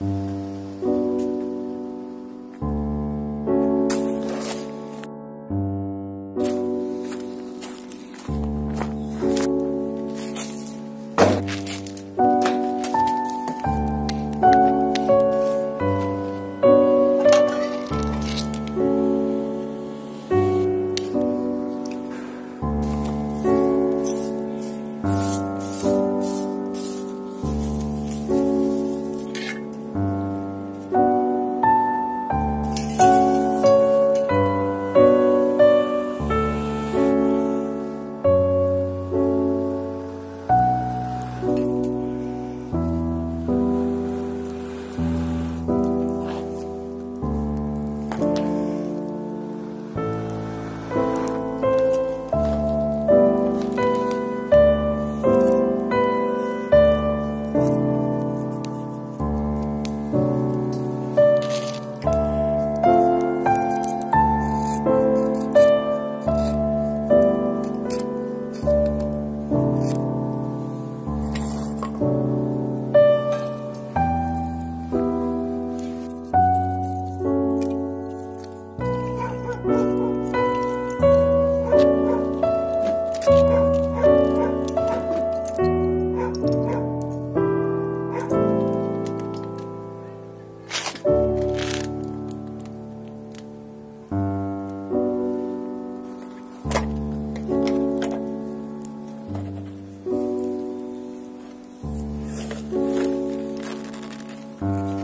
Mm-hmm. Uh...